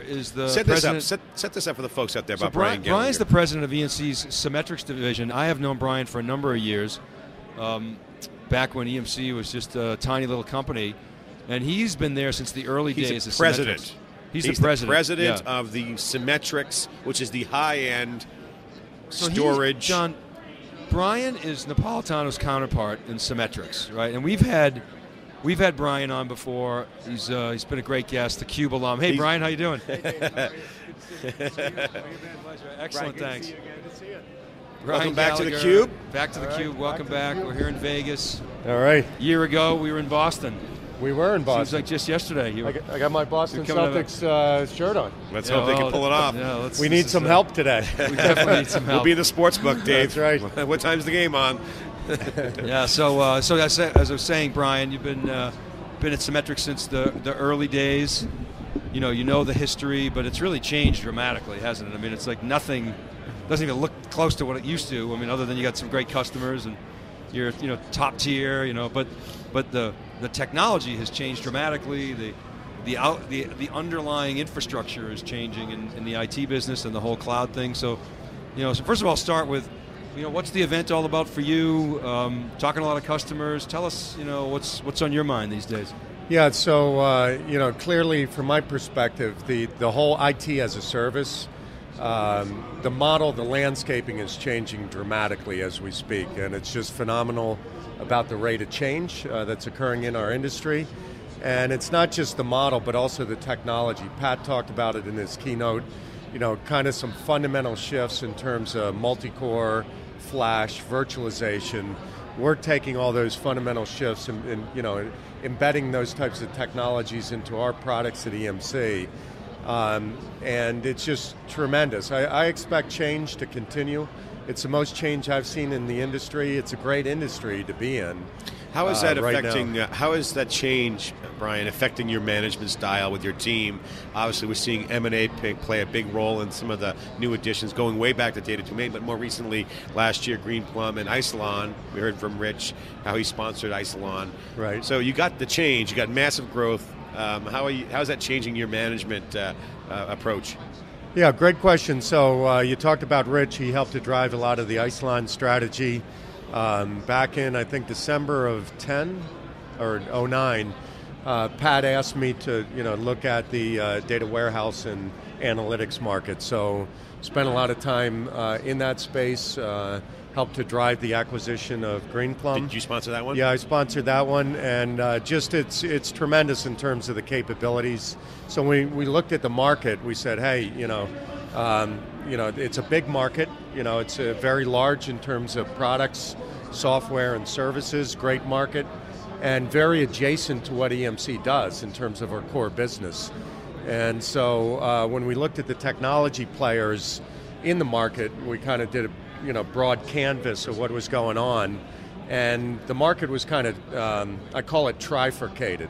is the set this up. Set, set this up for the folks out there So about Brian, Brian. Brian's the president of EMC's Symmetrix division. I have known Brian for a number of years, um, back when EMC was just a tiny little company, and he's been there since the early He's days the of president. Symmetrix. He's, He's the president. president yeah. of the Symmetrix, which is the high-end So storage. John, Brian is Napolitano's counterpart in Symmetrix, right? And we've had we've had Brian on before. He's uh, he's been a great guest, the Cube alum. Hey, He's- Brian, how you doing? Excellent, thanks. Welcome Brian back to the Cube. Back to the Cube. Welcome back. We're here in Vegas. All right, A year ago, we were in Boston. we were in Seems Boston. like just yesterday. You I got, I got my Boston You're Celtics uh, shirt on. Let's Yeah, hope they can pull it off. Yeah, let's- We need some uh, help today. We definitely need some We'll be in the sports book, Dave. That's right. what time's the game on? Yeah. So, uh, so as, I- as I was saying, Brian, you've been uh, been at Symmetrix since the the early days. You know, you know the history, but it's really changed dramatically, hasn't it? I mean, it's like nothing doesn't even look close to what it used to. I mean, other than you got some great customers and you're you know top tier, you know, but but the the technology has changed dramatically. The the out the the underlying infrastructure is changing in, in the IT business and the whole cloud thing. So, you know, so first of all, start with you know, what's the event all about for you? Um, talking to a lot of customers. Tell us, you know, what's what's on your mind these days. Yeah, so uh, you know, clearly from my perspective, the the whole IT as a service, um, the model, the landscaping is changing dramatically as we speak, and it's just phenomenal about the rate of change uh, that's occurring in our industry. And it's not just the model, but also the technology. Pat talked about it in his keynote. You know, kind of some fundamental shifts in terms of multi-core, flash, virtualization. We're taking all those fundamental shifts and, and you know embedding those types of technologies into our products at EMC. Um, and it's just tremendous. I, I expect change to continue. It's the most change I've seen in the industry. It's a great industry to be in. How is uh, that right affecting? now. uh, how is that change, Brian, affecting your management style with your team? Obviously, we're seeing M and A play a big role in some of the new additions, going way back to Data 2 but more recently, last year, Greenplum and Isilon. We heard from Rich how he sponsored Isilon. Right. So you got the change. You got massive growth. Um, how are you? How's that changing your management uh, uh, approach? Yeah, great question. So uh, you talked about Rich. He helped to drive a lot of the Isilon strategy um, back in, I think, December of 10 or 09. Uh, Pat asked me to, you know, look at the uh, data warehouse and analytics market. So spent a lot of time uh, in that space. Uh, helped to drive the acquisition of Greenplum. Did you sponsor that one? Yeah, I sponsored that one, and uh, just it's it's tremendous in terms of the capabilities. So when we looked at the market, we said, hey, you know, um, you know, it's a big market. You know, it's a very large in terms of products, software, and services. Great market, and very adjacent to what EMC does in terms of our core business. And so uh, when we looked at the technology players in the market, we kind of did a you know broad canvas of what was going on, and the market was kind of um, I call it trifurcated.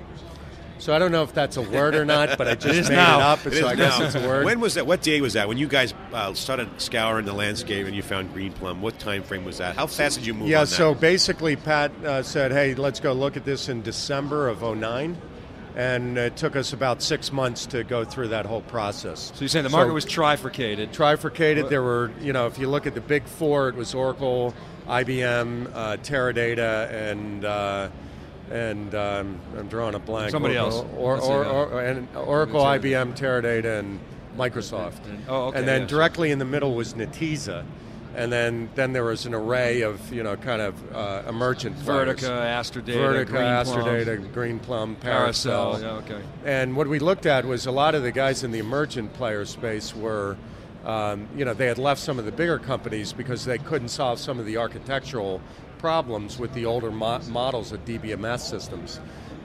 So I don't know if that's a word or not, but I just is made now. it up, It so is I guess now. it's a word. When was that? What day was that? When you guys uh, started scouring the landscape and you found Greenplum? What time frame was that? How fast did you move? yeah, on that? so basically, Pat uh, said, "Hey, let's go look at this in December of 09. and it took us about six months to go through that whole process. So you're saying the market So- was trifurcated. trifurcated. There were, you know, if you look at the big four, it was Oracle, IBM, uh, Teradata, and uh, and um, I'm drawing a blank. Somebody Or- else. Or, or, or, and Oracle, IBM, Teradata, and Microsoft. And- oh, okay, and then yeah, sure. directly in the middle was Netezza. And then, then there was an array of you know kind of uh, emergent players. Vertica, Aster Data, Vertica, Greenplum, Aster Data, Greenplum, ParAccel. ParAccel. Yeah, okay. And what we looked at was a lot of the guys in the emergent player space were, um, you know, they had left some of the bigger companies because they couldn't solve some of the architectural problems with the older mo- models of DBMS systems.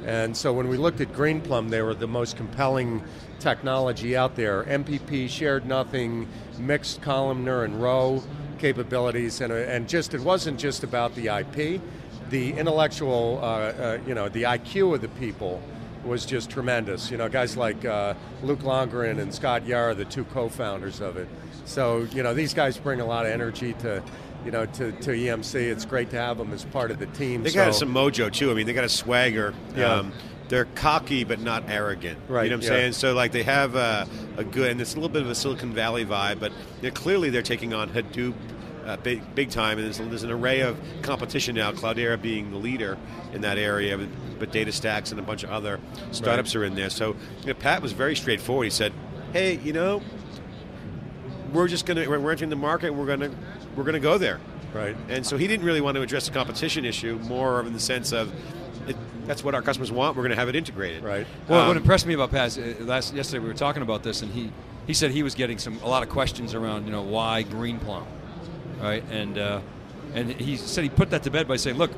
And so when we looked at Greenplum, they were the most compelling technology out there. MPP, shared nothing, mixed columnar and row capabilities, and, uh, and just it wasn't just about the IP, the intellectual, uh, uh, you know, the IQ of the people was just tremendous. You know, guys like uh, Luc Lonergan and Scott Yara, the two co-founders of it. So, you know, these guys bring a lot of energy to, you know, to, to EMC. It's great to have them as part of the team. They so, got some mojo too. I mean, they got a swagger. Yeah. Um, they're cocky but not arrogant. Right, You know what I'm yeah. saying? So like they have a, a good, and it's a little bit of a Silicon Valley vibe, but clearly they're taking on Hadoop. Uh, big, big time, and there's, there's an array of competition now. Cloudera being the leader in that area, but, but DataStax and a bunch of other startups are in there. So you know, Pat was very straightforward. He said, "Hey, you know, we're just gonna we're we're entering the market. We're gonna we're gonna go there." Right. And so he didn't really want to address the competition issue, more in the sense of it, that's what our customers want. We're going to have it integrated. Right. Well, Um, what impressed me about Paz uh, last yesterday we were talking about this, and he he said he was getting some a lot of questions around you know why Greenplum, right? And uh, and he said he put that to bed by saying, look,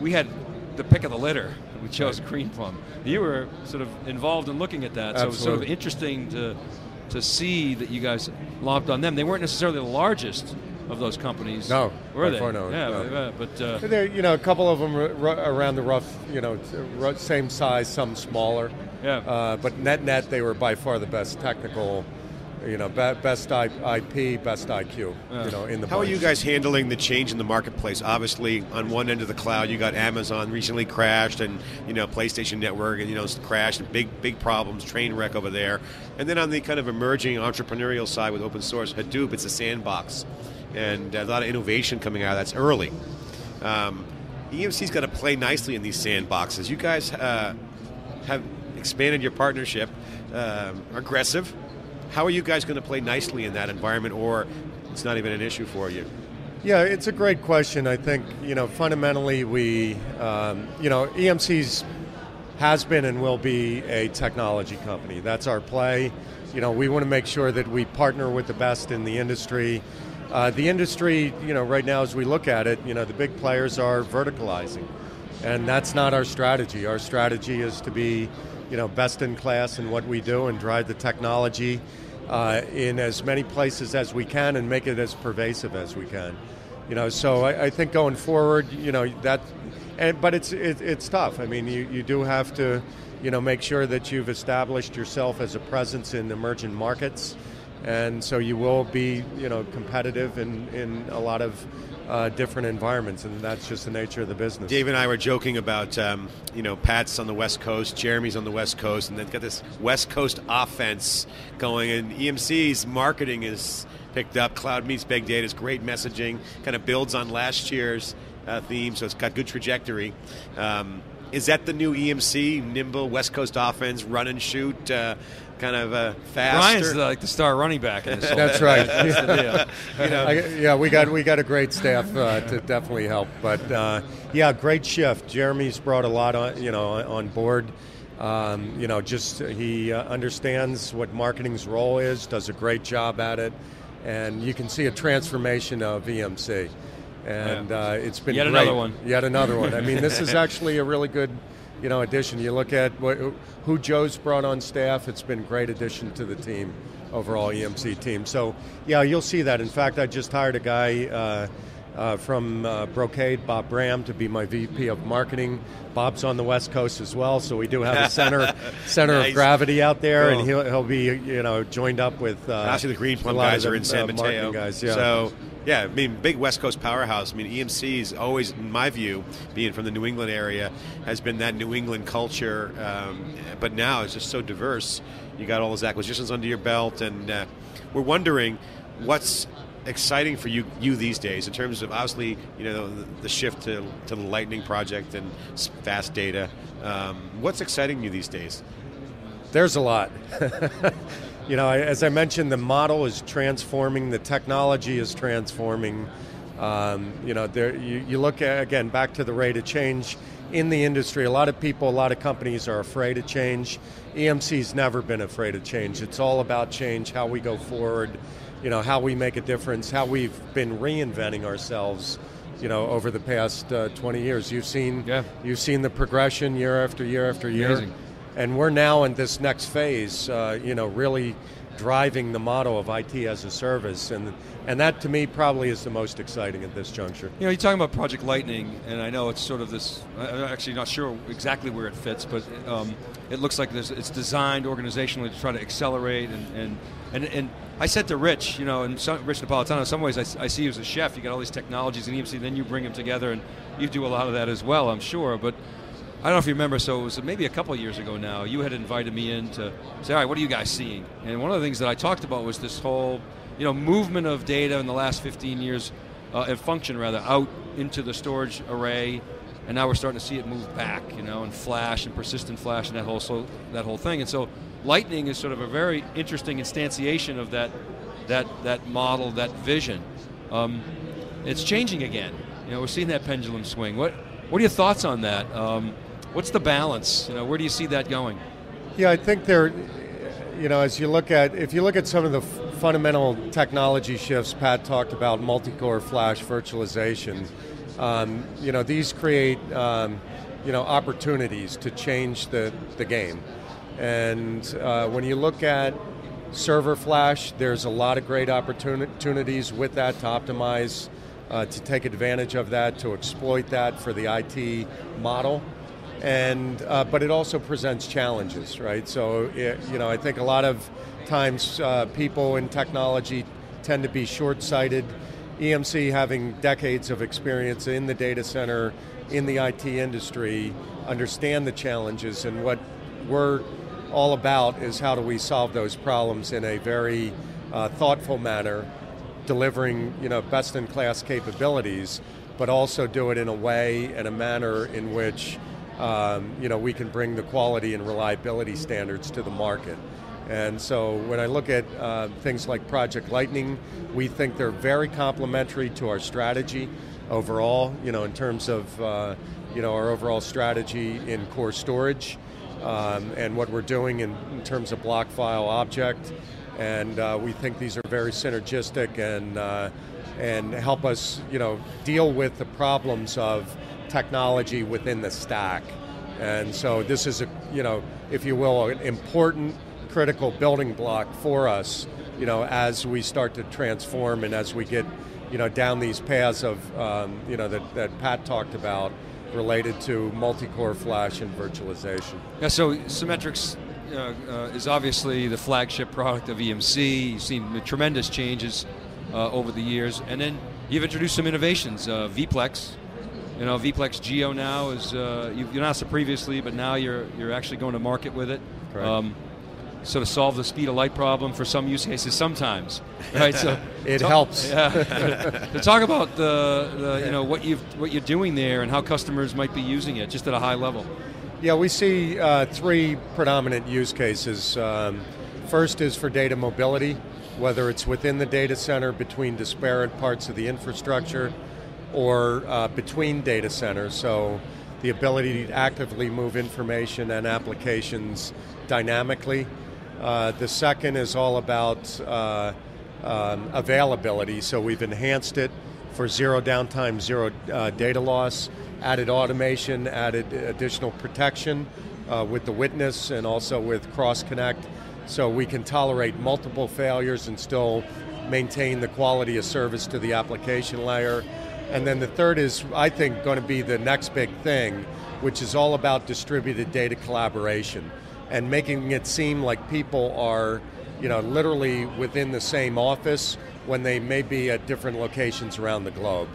we had the pick of the litter. We chose Greenplum. You were sort of involved in looking at that, so it was sort of interesting to to see that you guys lopped on them. They weren't necessarily the largest of those companies. No, were they? far no, Yeah, no. but uh, There, you know, a couple of them r- r- around the rough, you know, t- r- same size, some smaller. Yeah. Uh, but net net, they were by far the best technical, you know, best IP, best IQ, Yeah. you know, in the. How are you guys handling the change in the marketplace? Obviously, on one end of the cloud, you got Amazon recently crashed, and you know PlayStation Network, and you know it's crashed, and big big problems, train wreck over there. And then on the kind of emerging entrepreneurial side with open source, Hadoop, it's a sandbox, and a lot of innovation coming out. Of that's early. Um, EMC's got to play nicely in these sandboxes. You guys uh, have expanded your partnership, um, aggressive. How are you guys going to play nicely in that environment, or it's not even an issue for you? Yeah, it's a great question. I think you know fundamentally we, um, you know, EMC's has been and will be a technology company. That's our play. You know, we want to make sure that we partner with the best in the industry. Uh, the industry, you know, right now as we look at it, you know, the big players are verticalizing, and that's not our strategy. Our strategy is to be, you know, best in class in what we do and drive the technology uh, in as many places as we can and make it as pervasive as we can. You know, so I, I think going forward, you know, that, and, but it's it, it's tough. I mean, you, you do have to, you know, make sure that you've established yourself as a presence in emerging markets, and so you will be, you know, competitive in in a lot of uh, different environments, and that's just the nature of the business. Dave and I were joking about, um, you know, Pat's on the West Coast, Jeremy's on the West Coast, and they've got this West Coast offense going. And EMC's marketing is picked up. Cloud meets big data is great messaging, kind of builds on last year's uh, theme, so it's got good trajectory. Um, is that the new EMC, nimble West Coast offense, run and shoot, uh, kind of uh, faster? Brian's like the star running back in this. whole That's right. That's the you know, I, yeah, we got we got a great staff uh, to definitely help. But uh, yeah, great shift. Jeremy's brought a lot on you know on- on board. Um, you know, just he uh, understands what marketing's role is, does a great job at it, and you can see a transformation of EMC. And Yeah. uh, it's been Yet great. another one. Yet another one. I mean, this is actually a really good, you know, addition. You look at what, who Joe's brought on staff. It's been great addition to the team, overall EMC team. So yeah, you'll see that. In fact, I just hired a guy uh, uh, from uh, Brocade, Bob Bram, to be my VP of marketing. Bob's on the West Coast as well, so we do have a center center Nice. of gravity out there, Cool. and he'll he'll be you know joined up with. Uh, Obviously, the Greenplum a lot of guys the, are in San uh, Mateo. marketing Guys, yeah. So, yeah, I mean, big West Coast powerhouse. I mean, EMC is always, in my view, being from the New England area, has been that New England culture. Um, but now it's just so diverse. You got all those acquisitions under your belt, and uh, we're wondering what's exciting for you you these days in terms of obviously you know the, the shift to, to the Lightning project and fast data. Um, what's exciting you these days? There's a lot. you know, as I mentioned, the model is transforming, the technology is transforming. Um, you know, there, you, you look at, again, back to the rate of change in the industry. A lot of people, a lot of companies are afraid of change. EMC's never been afraid of change. It's all about change, how we go forward, you know, how we make a difference, how we've been reinventing ourselves. You know, over the past uh, 20 years, you've seen Yeah. you've seen the progression year after year after year Amazing. and we're now in this next phase, uh, you know, really driving the model of IT as a service, and and that to me probably is the most exciting at this juncture. You know, you're talking about Project Lightning, and I know it's sort of this. I'm actually not sure exactly where it fits, but um, it looks like it's designed organizationally to try to accelerate. And, and, and, and I said to Rich, you know, and some, Rich Napolitano, in some ways, I see you as a chef. You got all these technologies in EMC, then you bring them together, and you do a lot of that as well, I'm sure. But I don't know if you remember, so it was maybe a couple years ago now, you had invited me in to say, all right, what are you guys seeing? And one of the things that I talked about was this whole, you know, movement of data in the last 15 years, uh, and function rather, out into the storage array, and now we're starting to see it move back, you know, and flash and persistent flash and that whole so, that whole thing. And so Lightning is sort of a very interesting instantiation of that that that model, that vision. Um, it's changing again. You know, we're seeing that pendulum swing. What what are your thoughts on that? Um, What's the balance? You know, where do you see that going? Yeah, I think there, you know, as you look at, if you look at some of the f- fundamental technology shifts, Pat talked about multi-core flash virtualization. Um, you know, these create, um, you know, opportunities to change the, the game. And uh, when you look at server flash, there's a lot of great opportunities with that to optimize, uh, to take advantage of that, to exploit that for the IT model and uh, but it also presents challenges, right? So it, you know, I think a lot of times uh, people in technology tend to be short-sighted. EMC, having decades of experience in the data center, in the IT industry, understand the challenges, and what we're all about is how do we solve those problems in a very uh, thoughtful manner, delivering you know best-in-class capabilities, but also do it in a way and a manner in which um, you know, we can bring the quality and reliability standards to the market. And so when I look at uh, things like Project Lightning, we think they're very complementary to our strategy overall, you know, in terms of, uh, you know, our overall strategy in core storage um, and what we're doing in, in, terms of block file object. And uh, we think these are very synergistic and, uh, and help us, you know, deal with the problems of technology within the stack. And so this is a, you know, if you will, an important critical building block for us, you know, as we start to transform and as we get, you know, down these paths of, um, you know, that, that Pat talked about related to multi-core flash and virtualization. Yeah, so Symmetrix uh, uh, is obviously the flagship product of EMC. You've seen tremendous changes uh, over the years, and then you've introduced some innovations. Uh, vPlex, you know, vPlex Geo now is you, you announced it previously, but now you're you're actually going to market with it. Um, sort of solve the speed of light problem for some use cases sometimes, right? So it talk, helps. Yeah. so talk about the, the you know what you what you're doing there and how customers might be using it just at a high level. Yeah, we see uh, three predominant use cases. Um, first is for data mobility, whether it's within the data center between disparate parts of the infrastructure or uh, between data centers. So the ability to actively move information and applications dynamically. Uh, the second is all about uh, um, availability. So we've enhanced it for zero downtime, zero uh, data loss, added automation, added additional protection uh, with the witness and also with Cross Connect. So we can tolerate multiple failures and still maintain the quality of service to the application layer. And then the third is, I think, going to be the next big thing, which is all about distributed data collaboration and making it seem like people are, you know, literally within the same office when they may be at different locations around the globe.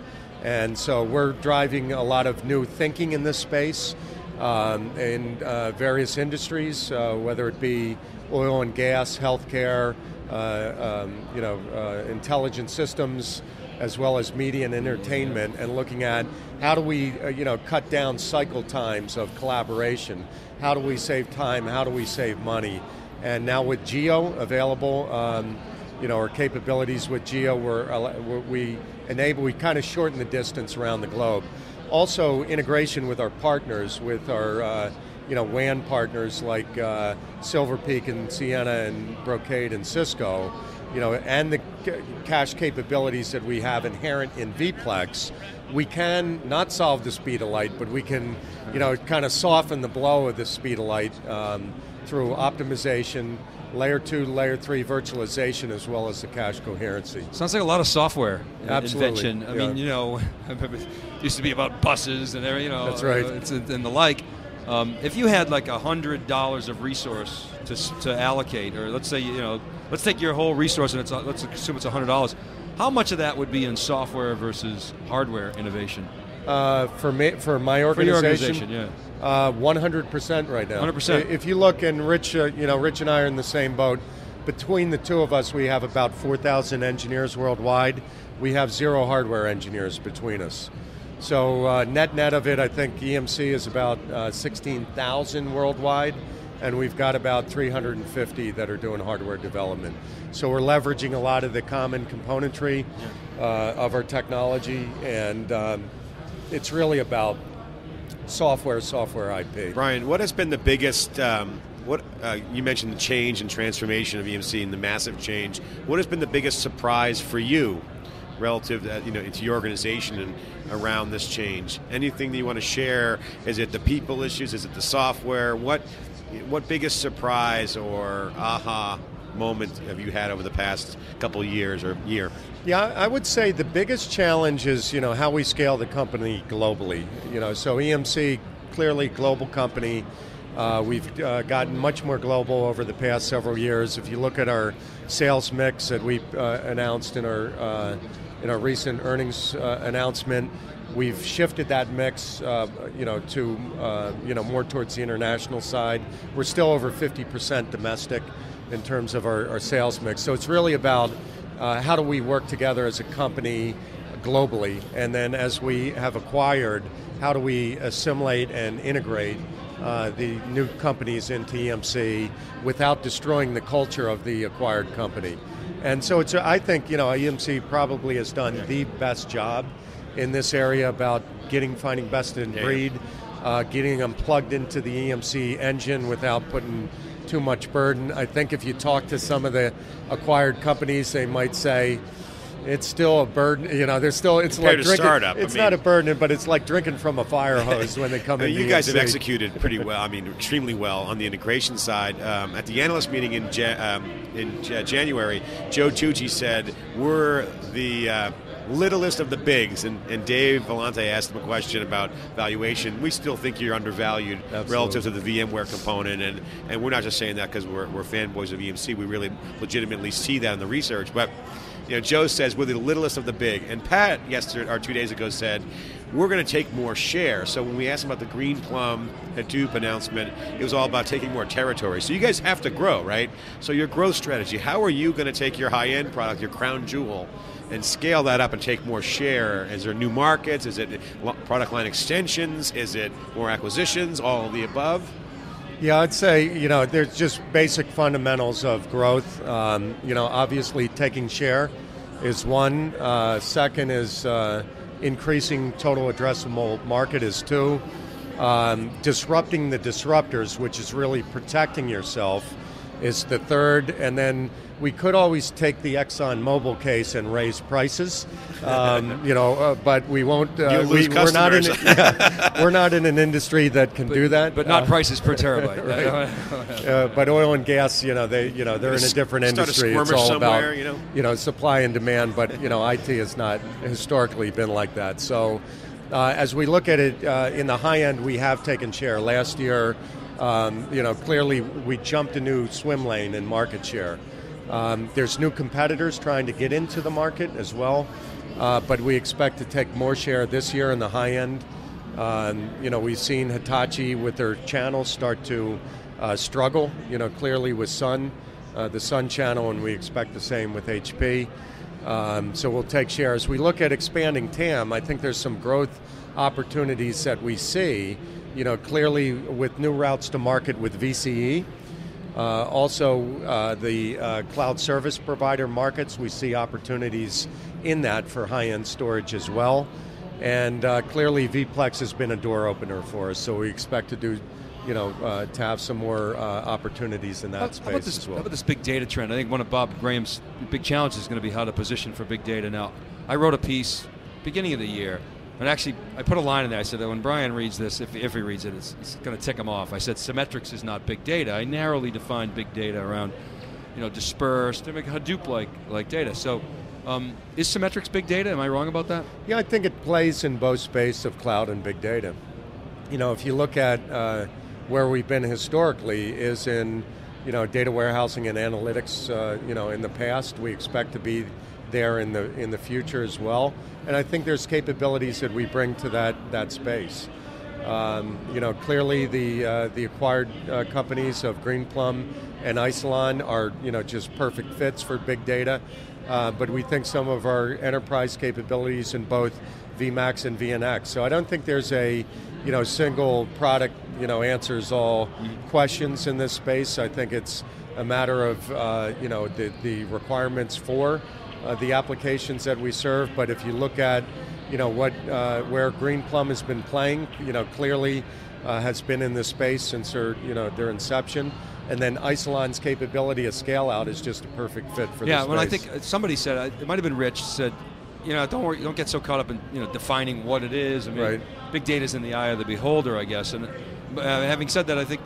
And so we're driving a lot of new thinking in this space um, in uh, various industries, uh, whether it be oil and gas, healthcare, uh, um, you know, uh, intelligent systems, as well as media and entertainment, and looking at how do we, uh, you know, cut down cycle times of collaboration. How do we save time? How do we save money? And now with Geo available, um, you know, our capabilities with Geo, we're, we enable, we kind of shorten the distance around the globe. Also, integration with our partners, with our uh, you know WAN partners like uh, Silver Peak and Ciena and Brocade and Cisco you know, and the cache capabilities that we have inherent in vPlex, we can not solve the speed of light, but we can, you know, kind of soften the blow of the speed of light um, through optimization, layer two, layer three virtualization, as well as the cache coherency. Sounds like a lot of software Absolutely. invention. I yeah. mean, you know, it used to be about buses and you know, that's right, and the like. Um, if you had like a hundred dollars of resource to, to allocate, or let's say you know, let's take your whole resource and it's let's assume it's a hundred dollars. How much of that would be in software versus hardware innovation? Uh, for me, for my For your organization, organization, yeah. uh, 100% right now. 100%. If you look, and Rich, uh, you know, Rich and I are in the same boat. Between the two of us, we have about 4,000 engineers worldwide. We have zero hardware engineers between us. So uh, net net of it, I think EMC is about uh, 16,000 worldwide, and we've got about 350 that are doing hardware development. So we're leveraging a lot of the common componentry uh, of our technology, and um, it's really about software, software IP. Brian, what has been the biggest? Um, what uh, you mentioned the change and transformation of EMC and the massive change. What has been the biggest surprise for you, relative to, you know to your organization and around this change? Anything that you want to share? Is it the people issues? Is it the software? What what biggest surprise or aha moment have you had over the past couple years or year? Yeah, I would say the biggest challenge is you know how we scale the company globally. You know, so EMC clearly global company. Uh, we've uh, gotten much more global over the past several years. If you look at our sales mix that we uh, announced in our uh, in our recent earnings uh, announcement, we've shifted that mix, uh, you know, to uh, you know more towards the international side. We're still over 50% domestic in terms of our, our sales mix. So it's really about uh, how do we work together as a company globally, and then as we have acquired, how do we assimilate and integrate uh, the new companies into EMC without destroying the culture of the acquired company. And so it's, I think, you know, EMC probably has done the best job in this area about getting, finding best in breed, uh, getting them plugged into the EMC engine without putting too much burden. I think if you talk to some of the acquired companies, they might say, it's still a burden. You know, there's still it's Compared like drinking. startup, I It's mean- not a burden, but it's like drinking from a fire hose when they come in. you guys have executed pretty well. I mean, extremely well on the integration side. Um, at the analyst meeting in Ja- um, in Ja- January, Joe Tucci said we're the uh, littlest of the bigs, and, and Dave Vellante asked him a question about valuation. We still think you're undervalued Absolutely. relative to the VMware component, and, and we're not just saying that because we're, we're fanboys of EMC. We really legitimately see that in the research, but. You know, Joe says we're the littlest of the big, and Pat yesterday or two days ago said we're going to take more share. So when we asked about the Greenplum Hadoop announcement, it was all about taking more territory. So you guys have to grow, right? So your growth strategy, how are you going to take your high-end product, your crown jewel, and scale that up and take more share? Is there new markets? Is it product line extensions? Is it more acquisitions? All of the above? Yeah, I'd say you know there's just basic fundamentals of growth. Um, you know, obviously taking share is one. Uh, second is uh, increasing total addressable market is two. Um, disrupting the disruptors, which is really protecting yourself, is the third. And then we could always take the Exxon Mobil case and raise prices, um, you know, uh, but we won't. Uh, You'll lose we, we're not in. customers. yeah, we're not in an industry that can do that. But not Uh, prices per terabyte. uh, but oil and gas, you know, they, you know, they're in a Start different a industry. It's skirmish all somewhere, about, you know? supply and demand. But you know, IT has not historically been like that. So, uh, as we look at it uh, in the high end, we have taken share. Last year, um, you know, clearly we jumped a new swim lane in market share. Um, there's new competitors trying to get into the market as well, uh, but we expect to take more share this year in the high end. Um, you know, we've seen Hitachi with their channels start to uh, struggle. You know, clearly with Sun, uh, the Sun channel, and we expect the same with HP. Um, so we'll take shares. We look at expanding TAM. I think there's some growth opportunities that we see. You know, clearly with new routes to market with VCE. Uh, also, uh, the uh, cloud service provider markets, we see opportunities in that for high end storage as well. And uh, clearly, vPlex has been a door opener for us, so we expect to do, you know, uh, to have some more uh, opportunities in that How, space how this, as well. how about this big data trend? I think one of Bob Graham's big challenges is going to be how to position for big data. Now, I wrote a piece beginning of the year, and actually I put a line in there. I said that when Brian reads this, if, if he reads it, it's, it's going to tick him off. I said Symmetrix is not big data. I narrowly defined big data around, you know, dispersed, Hadoop-like like data. So, um, is Symmetrix big data? Am I wrong about that? Yeah, I think it plays in both space of cloud and big data. You know, if you look at uh, where we've been historically, is in you know, data warehousing and analytics, uh, you know, in the past. We expect to be there in the in the future as well. And I think there's capabilities that we bring to that that space. Um, you know, clearly the uh, the acquired uh, companies of Greenplum and Isilon are you know just perfect fits for big data. Uh, but we think some of our enterprise capabilities in both VMAX and VNX. So I don't think there's a you know single product you know answers all questions in this space. I think it's a matter of uh, you know the, the requirements for uh, the applications that we serve. But if you look at you know what uh, where Greenplum has been playing, you know clearly uh, has been in this space since their you know their inception. And then Isilon's capability of scale out is just a perfect fit for yeah, when I think somebody said uh, it might have been Rich said, you know, don't worry, don't get so caught up in you know defining what it is. I mean, Right. big data is in the eye of the beholder, I guess. And uh, having said that, I think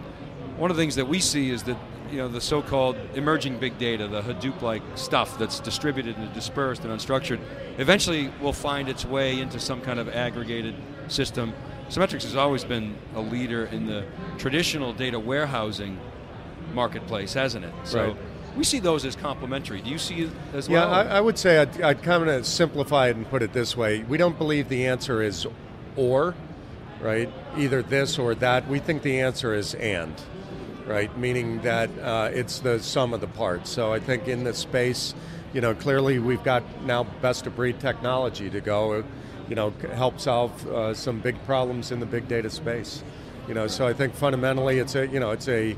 one of the things that we see is that you know the so-called emerging big data, the Hadoop-like stuff that's distributed and dispersed and unstructured, eventually will find its way into some kind of aggregated system. Symmetrix has always been a leader in the traditional data warehousing marketplace, hasn't it? So Right. we see those as complementary. Do you see it as Yeah, well? I, I would say I'd, I'd kind of simplify it and put it this way. We don't believe the answer is or, right? Either this or that. We think the answer is and, right? Meaning that uh, it's the sum of the parts. So I think in this space, you know, clearly we've got now best of breed technology to go, you know, help solve uh, some big problems in the big data space. You know, so I think fundamentally it's a, you know, it's a,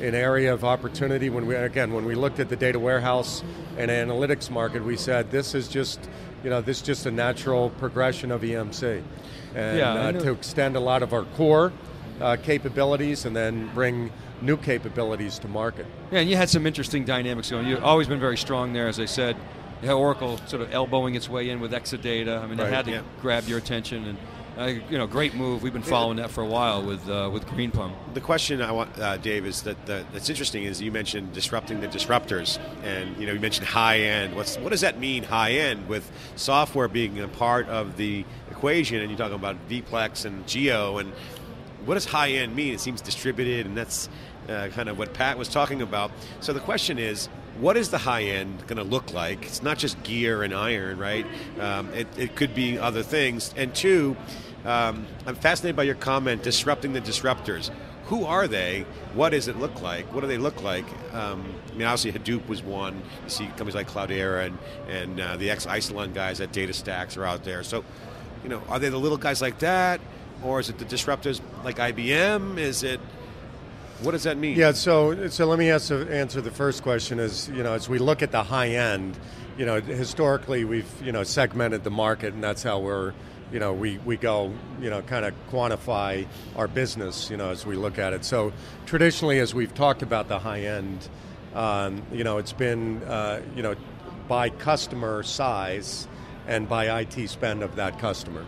an area of opportunity when we again when we looked at the data warehouse and analytics market we said this is just you know this is just a natural progression of EMC and Yeah, uh, to extend a lot of our core uh, capabilities and then bring new capabilities to market Yeah, and you had some interesting dynamics going. You've always been very strong there, as I said. You had Oracle sort of elbowing its way in with Exadata. I mean, Right, that had to yeah. grab your attention, and uh, you know, great move. We've been following that for a while with uh, with Greenplum. The question I want, uh, Dave, is that, that that's interesting is you mentioned disrupting the disruptors, and you know you mentioned high end. What's what does that mean, high end, with software being a part of the equation? And you're talking about Vplex and Geo, and what does high end mean? It seems distributed, and that's uh, kind of what Pat was talking about. So the question is, what is the high end going to look like? It's not just gear and iron, right? Um, it, it could be other things. And two, um, I'm fascinated by your comment, disrupting the disruptors. Who are they? What does it look like? What do they look like? Um, I mean, obviously Hadoop was one. You see companies like Cloudera and, and uh, the ex-Isilon guys at DataStax are out there. So, you know, are they the little guys like that? Or is it the disruptors like IBM? Is it, what does that mean? Yeah, so so let me answer, answer the first question. Is you know as we look at the high end, you know historically we've you know segmented the market, and that's how we're you know we, we go you know kind of quantify our business you know as we look at it. So traditionally, as we've talked about the high end, um, you know it's been uh, you know by customer size and by IT spend of that customer,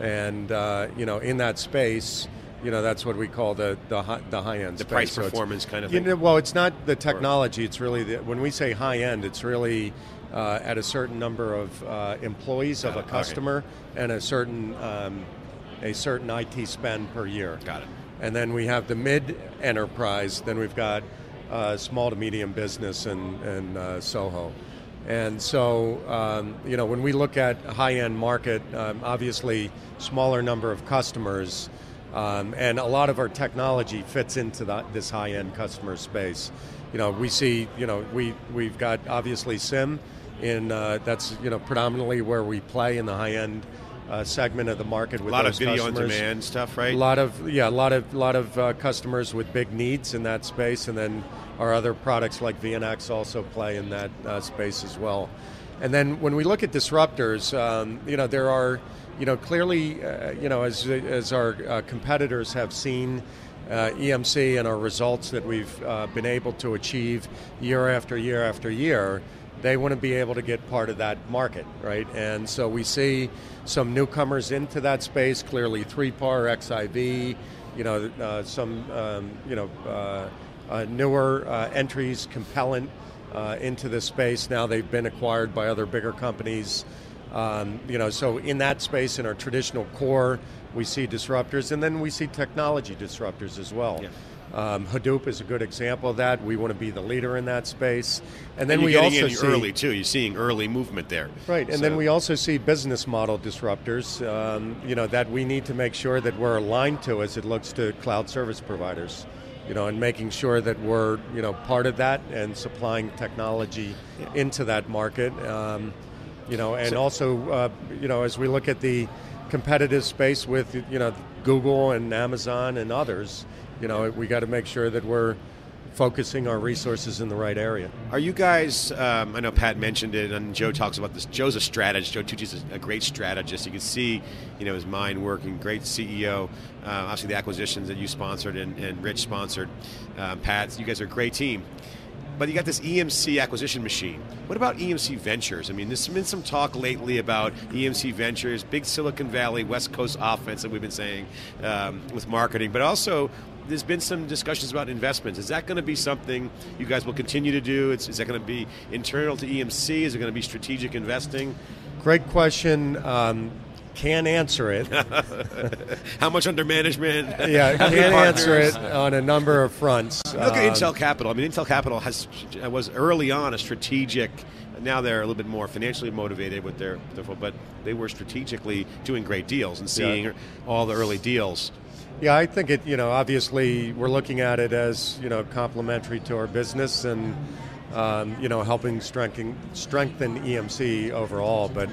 and uh, you know in that space. You know that's what we call the the high, the high end The space. price So performance kind of you thing. know, well, it's not the technology. It's really the, when we say high end, it's really uh, at a certain number of uh, employees of a Okay. customer and a certain um, a certain IT spend per year. Got it. And then we have the mid enterprise. Then we've got uh, small to medium business and and uh, Soho. And so, um, you know, when we look at high end market, um, obviously smaller number of customers. Um, and a lot of our technology fits into that, this high-end customer space. You know, we see, you know, we we've got obviously SIM, in uh, that's you know predominantly where we play in the high-end uh, segment of the market with A lot of video on demand stuff, right? A lot of yeah, a lot of lot of uh, customers with big needs in that space, and then our other products like VNX also play in that uh, space as well. And then when we look at disruptors, um, you know there are you know clearly uh, you know as as our uh, competitors have seen. Uh, EMC and our results that we've uh, been able to achieve year after year after year, they want to be able to get part of that market, right? And so we see some newcomers into that space. Clearly, 3PAR, XIV, you know, uh, some um, you know uh, newer uh, entries, Compellent, uh, into this space. Now they've been acquired by other bigger companies. Um, you know, so in that space, in our traditional core, we see disruptors, and then we see technology disruptors as well. Yeah. Um, Hadoop is a good example of that. We want to be the leader in that space, and then and we also in see early too. You're seeing early movement there, Right, and So- then we also see business model disruptors, um, you know, that we need to make sure that we're aligned to as it looks to cloud service providers, you know, and making sure that we're, you know, part of that and supplying technology into that market, um, you know, and also, uh, you know, as we look at the competitive space with, you know, Google and Amazon and others, you know, we got to make sure that we're focusing our resources in the right area. Are you guys? Um, I know Pat mentioned it, and Joe talks about this. Joe's a strategist. Joe Tucci's a, a great strategist. You can see, you know, his mind working. Great CEO. Uh, obviously, the acquisitions that you sponsored and, and Rich sponsored. Um, Pat, you guys are a great team. But you got this EMC acquisition machine. What about EMC Ventures? I mean, there's been some talk lately about EMC Ventures, big Silicon Valley, West Coast offense that we've been saying um, with marketing, but also there's been some discussions about investments. Is that going to be something you guys will continue to do? It's, is that going to be internal to EMC? Is it going to be strategic investing? Great question. Um, can't answer it. How much under management? yeah, can't answer it on a number of fronts. Look at Um, Intel Capital. I mean, Intel Capital has was early on a strategic. Now they're a little bit more financially motivated with their, their but they were strategically doing great deals and seeing all the early deals. Yeah, I think it. You know, obviously, we're looking at it as you know complementary to our business and um, you know helping strengthen strengthen EMC overall. But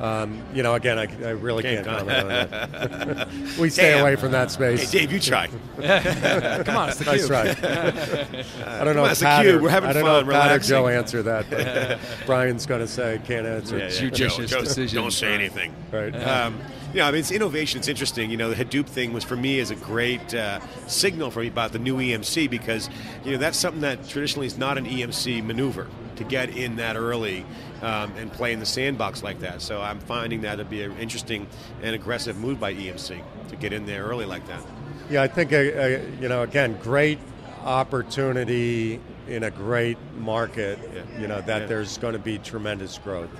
um, you know, again, I, I really Can't can't comment on that. we stay Damn. away from that Hey, space. Dave, you try. Come on, it's the Nice cube. try. I don't know on, if it's a Pat cube. or, We're having I don't fun, know if Pat or. Joe answer that. But Brian's going to say can't answer. Yeah, yeah. Judicious Joe, Joe, decision. Don't say anything. Right. Um, yeah, I mean, it's innovation. It's interesting. You know, the Hadoop thing was for me is a great uh, signal for me about the new EMC because you know that's something that traditionally is not an EMC maneuver to get in that early um, and play in the sandbox like that. So I'm finding that to be an interesting and aggressive move by EMC to get in there early like that. Yeah, I think uh, uh, you know again, great opportunity in a great market. Yeah. You know that Yeah. there's going to be tremendous growth,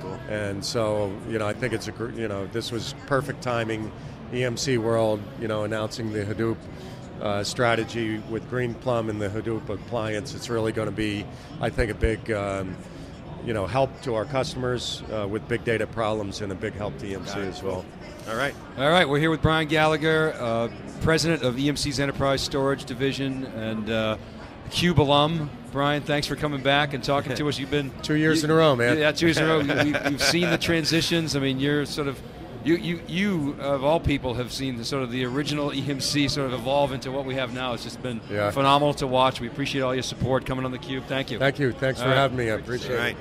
Cool. And so you know I think it's a you know this was perfect timing. EMC World, you know, announcing the Hadoop uh, strategy with Greenplum and the Hadoop appliance. It's really going to be, I think, a big. Um, you know, help to our customers uh, with big data problems and a big help to EMC as well. All right. All right, we're here with Brian Gallagher, uh, president of EMC's Enterprise Storage Division and uh, Cube alum. Brian, thanks for coming back and talking to us. You've been Two years you- in a row, man. Yeah, two years in a row. You, you- you've seen the transitions. I mean, you're sort of you, you, you of all people have seen the sort of the original EMC sort of evolve into what we have now. It's just been Yeah. phenomenal to watch. We appreciate all your support coming on the Cube. Thank you. Thank you. Thanks All for right. having me. I appreciate All it. right.